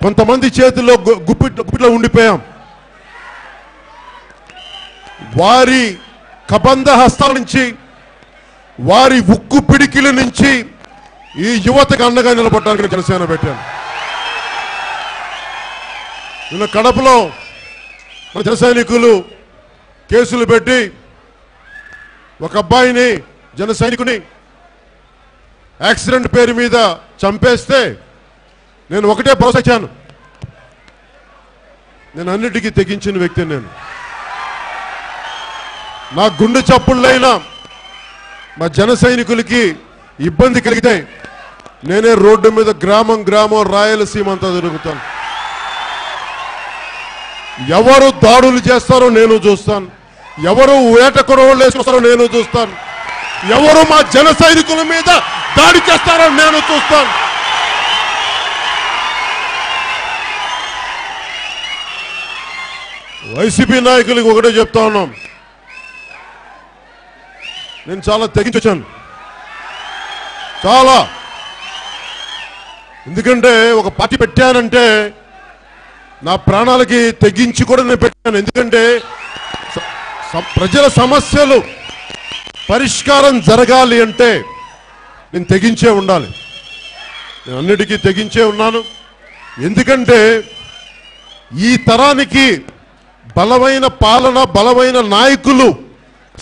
కొంతమంది చేతుల్లో గుప్పి గుప్పిట్ గుప్పిట్లో ఉండిపోయాం. వారి కబంధ హస్తాల నుంచి వారి ఉక్కు పిడికిల నుంచి ఈ యువతకు అండగా నిలబడడానికి జనసేన పెట్టాను నిన్న కడపలో మన జన సైనికులు కేసులు పెట్టి ఒక అబ్బాయిని జన సైనికుని యాక్సిడెంట్ పేరు మీద చంపేస్తే నేను ఒకటే భరోసా నేను అన్నిటికీ తెగించిన వ్యక్తిని నేను. నా గుండె చప్పుళ్ళైనా మా జన సైనికులకి ఇబ్బంది కలిగితే నేనే రోడ్డు మీద గ్రామం గ్రామం రాయలసీమ అంతా తిరుగుతాను. ఎవరు దాడులు చేస్తారో నేను చూస్తాను. ఎవరు వేట కొడవలు వేసుకొస్తారో నేను చూస్తాను. ఎవరు మా జన సైనికుల మీద దాడి చేస్తారో నేను చూస్తాను. వైసీపీ నాయకులకు ఒకటే చెప్తా ఉన్నాం. నేను చాలా తెగించొచ్చాను. చాలా. ఎందుకంటే ఒక పార్టీ పెట్టానంటే నా ప్రాణాలకి తెగించి కూడా నేను పెట్టాను. ఎందుకంటే ప్రజల సమస్యలు పరిష్కారం జరగాలి అంటే నేను తెగించే ఉండాలి. నేను అన్నిటికీ తెగించే ఉన్నాను. ఎందుకంటే ఈ తరానికి బలమైన పాలన బలమైన నాయకులు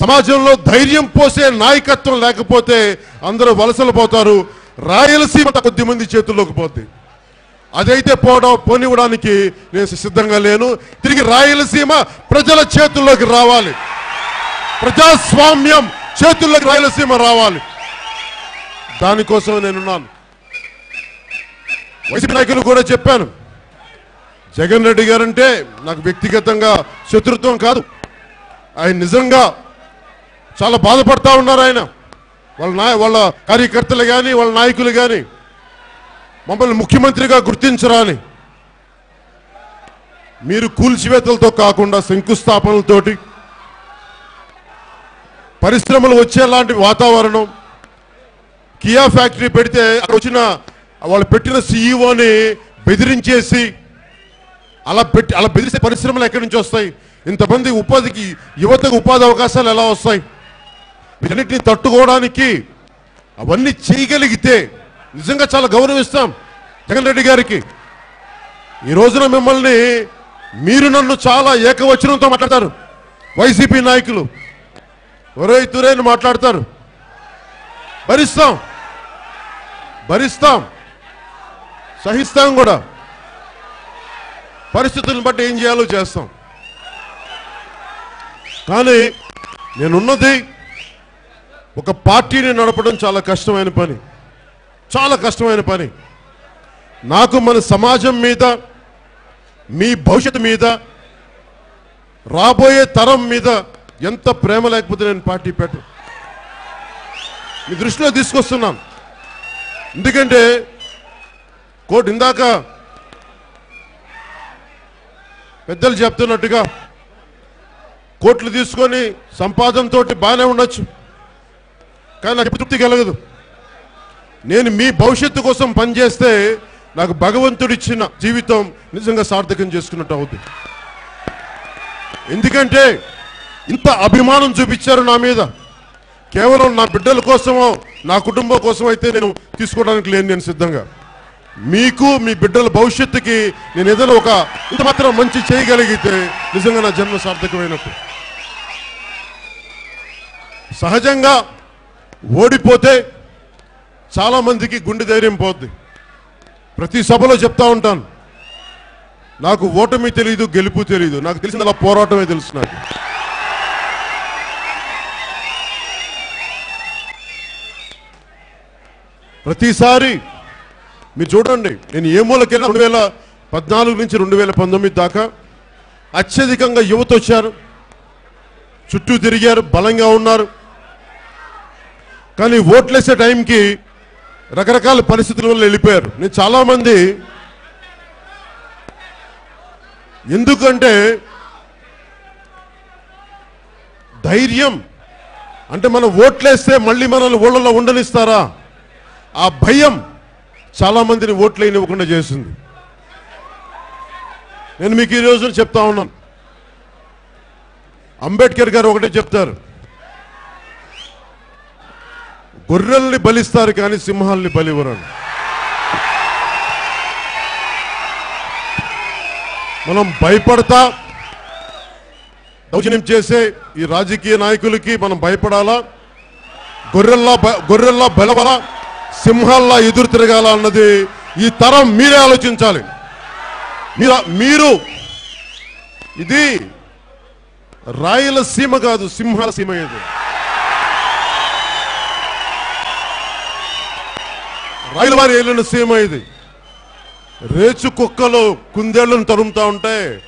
సమాజంలో ధైర్యం పోసే నాయకత్వం లేకపోతే అందరూ వలసలు పోతారు. రాయలసీమ కొద్ది మంది చేతుల్లోకి పోద్ది. అదైతే పోవడం పోనివ్వడానికి నేను సిద్ధంగా లేను. తిరిగి రాయలసీమ ప్రజల చేతుల్లోకి రావాలి. ప్రజాస్వామ్యం చేతుల్లోకి రాయలసీమ రావాలి. దానికోసం నేనున్నాను. వైసీపీ నాయకులు కూడా చెప్పాను. జగన్ రెడ్డి గారంటే నాకు వ్యక్తిగతంగా శత్రుత్వం కాదు. ఆయన నిజంగా చాలా బాధపడతా ఉన్నారు ఆయన. వాళ్ళ నాయ వాళ్ళ కార్యకర్తలు కానీ వాళ్ళ నాయకులు కానీ మమ్మల్ని ముఖ్యమంత్రిగా గుర్తించరాని. మీరు కూల్చివేతలతో కాకుండా శంకుస్థాపనలతోటి పరిశ్రమలు వచ్చేలాంటి వాతావరణం కియా ఫ్యాక్టరీ పెడితే అక్కడ వచ్చిన వాళ్ళు పెట్టిన సీఈఓని బెదిరించేసి అలా పెట్టి అలా బెదిరిస్తే పరిశ్రమలు ఎక్కడి నుంచి వస్తాయి? ఇంతమంది ఉపాధికి యువతకు ఉపాధి అవకాశాలు ఎలా వస్తాయి? వీటన్నిటిని తట్టుకోవడానికి అవన్నీ చేయగలిగితే నిజంగా చాలా గౌరవిస్తాం జగన్ రెడ్డి గారికి. ఈ రోజున మిమ్మల్ని మీరు నన్ను చాలా ఏకవచనంతో మాట్లాడతారు. వైసీపీ నాయకులు. ఒరే తురే మాట్లాడతారు. భరిస్తాం. భరిస్తాం. సహిస్తాం కూడా. పరిస్థితులను బట్టి ఏం చేయాలో చేస్తాం. కానీ నేనున్నది ఒక పార్టీని నడపడం చాలా కష్టమైన పని. చాలా కష్టమైన పని. నాకు మన సమాజం మీద మీ భవిష్యత్తు మీద రాబోయే తరం మీద ఎంత ప్రేమ లేకపోతే నేను పార్టీ పెట్టను. మీ దృష్టిలో తీసుకొస్తున్నాను. ఎందుకంటే కోర్టు ఇందాక పెద్దలు చెప్తున్నట్టుగా కోట్లు తీసుకొని సంపాదనతోటి బాగానే ఉండొచ్చు. కానీ నాకు తృప్తి కలగదు. నేను మీ భవిష్యత్తు కోసం పనిచేస్తే నాకు భగవంతుడిచ్చిన జీవితం నిజంగా సార్థకం చేసుకున్నట్టు అవుతుంది ఎందుకంటే ఇంత అభిమానం చూపించారు నా మీద. కేవలం నా బిడ్డల కోసమో నా కుటుంబం కోసం అయితే నేను తీసుకోవడానికి లేను నేను సిద్ధంగా. మీకు మీ బిడ్డల భవిష్యత్తుకి నేను ఏదైనా ఒక ఇంత మాత్రం మంచి చేయగలిగితే నిజంగా నా జన్మ సార్థకమైనట్టు. సహజంగా ఓడిపోతే చాలామందికి గుండె ధైర్యం పోద్ది. ప్రతి సభలో చెప్తా ఉంటాను. నాకు ఓటమి తెలియదు గెలుపు తెలియదు నాకు తెలిసిన అలా పోరాటమే తెలుసు నాకు. ప్రతిసారి మీరు చూడండి నేను ఏ మూలకెళ్ళినా రెండు వేల పద్నాలుగు నుంచి రెండు వేల పంతొమ్మిది దాకా అత్యధికంగా యువత వచ్చారు. చుట్టూ తిరిగారు బలంగా ఉన్నారు. కానీ ఓట్లేసే టైంకి రకరకాల పరిస్థితుల వల్ల వెళ్ళిపోయారు. నేను చాలా మంది ఎందుకంటే ధైర్యం. అంటే మనం ఓట్లేస్తే మళ్ళీ మనల్ని ఓళ్ళలో ఉండనిస్తారా? ఆ భయం చాలా మందిని ఓట్లేనివ్వకుండా చేసింది. నేను మీకు ఈ రోజున చెప్తా ఉన్నాను. అంబేద్కర్ గారు ఒకటే చెప్తారు. గొర్రెల్ని బలిస్తారు కానీ సింహాల్ని బలివ్వరని. మనం భయపడతా దౌర్జన్యం చేసే ఈ రాజకీయ నాయకులకి మనం భయపడాలా? గొర్రెల్లా గొర్రెల్లా బలవలా? సింహాల్లా ఎదురు తిరగాల అన్నది ఈ తరం మీరే ఆలోచించాలి. మీరు మీరు ఇది రాయలసీమ కాదు సింహాల సీమ ఇది రాయల వారి ఏలిన సీమ ఇది. రేచు కుక్కలు కుందేళ్ళను తరుముతా ఉంటే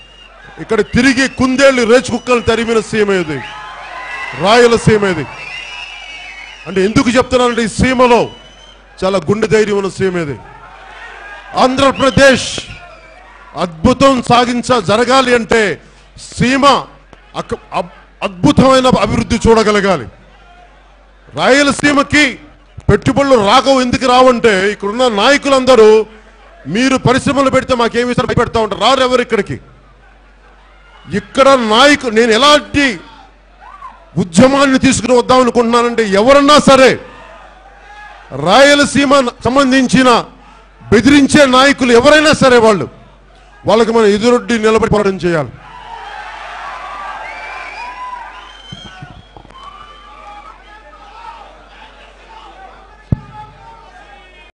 ఇక్కడ తిరిగి కుందేళ్ళు రేచు కుక్కలు తరిమిన సీమ ఇది. రాయలసీమ ఇది. అంటే ఎందుకు చెప్తున్నానంటే ఈ సీమలో చాలా గుండె ధైర్యం ఉన్న సీమ ఇది. ఆంధ్రప్రదేశ్ అద్భుతం సాగించ జరగాలి అంటే సీమ అబ్- అద్భుతమైన అభివృద్ధి చూడగలగాలి. రాయలసీమకి పెట్టుబడులు రాకవు ఎందుకు రావంటే ఇక్కడున్న నాయకులందరూ మీరు పరిశ్రమలు పెడితే మాకేమి ఇస్తారు? భయపెడతా ఉంటారు. రారు ఎవరు ఇక్కడికి? ఇక్కడ నాయకు నేను ఎలాంటి ఉద్యమాన్ని తీసుకుని వద్దాం అనుకుంటున్నానంటే ఎవరన్నా సరే రాయలసీమ సంబంధించిన బెదిరించే నాయకులు ఎవరైనా సరే వాళ్ళు. వాళ్ళకి మనం ఎదురొడ్డి నిలబడి పోరాటం చేయాలి.